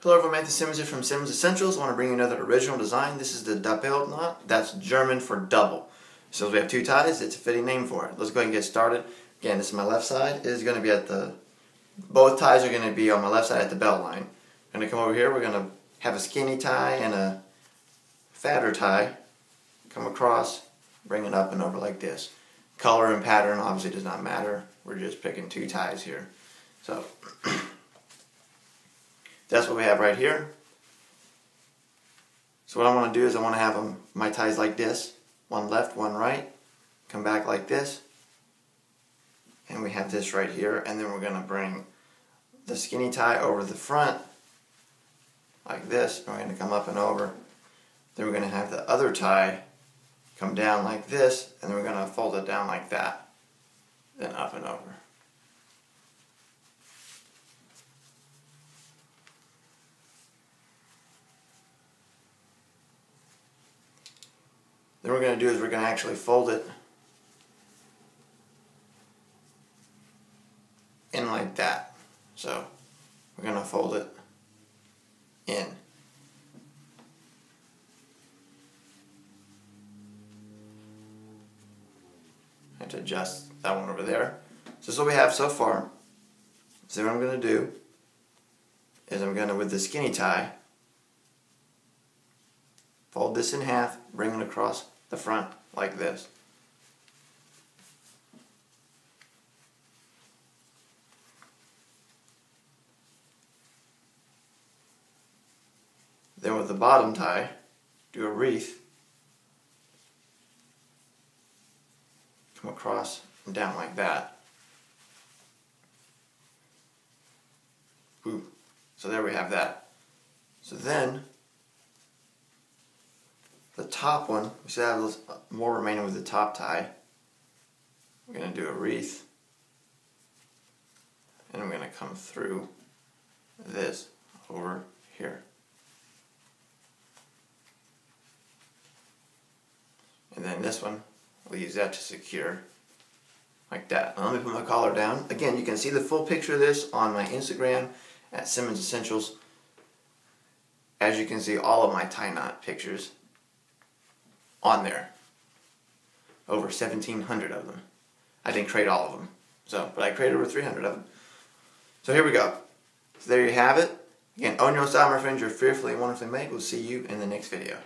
Hello everyone, Matthew Simmons here from Simmons Essentials. I want to bring you another original design. This is the Doppelt knot. That's German for double. So we have two ties, it's a fitting name for it. Let's go ahead and get started. Again, this is my left side. It is going to be at the, both ties are going to be on my left side at the belt line. I'm going to come over here, we're going to have a skinny tie and a fatter tie. Come across, bring it up and over like this. Color and pattern obviously does not matter. We're just picking two ties here. So that's what we have right here. So what I want to do is I want to have them, my ties like this. One left, one right. Come back like this. And we have this right here. And then we're going to bring the skinny tie over the front like this. And we're going to come up and over. Then we're going to have the other tie come down like this. And then we're going to fold it down like that. Then up and over. Then we're going to do is we're going to actually fold it in like that. So we're going to fold it in. I have to adjust that one over there. So this is what we have so far. So what I'm going to do is I'm going to, with the skinny tie, Fold this in half, bring it across the front like this. Then with the bottom tie, do a wreath. Come across and down like that. Ooh. So there we have that. So then the top one, we still have uh, more remaining with the top tie. We're going to do a wreath. And I'm going to come through this over here. And then this one, we'll use that to secure like that. Now let me put my collar down. Again, you can see the full picture of this on my Instagram at Simmons Essentials. As you can see, all of my tie knot pictures on there. Over 1,700 of them. I didn't create all of them. So, but I created over 300 of them. So here we go. So there you have it. Again, oh own your style, my friends. You're fearfully and wonderfully made. We'll see you in the next video.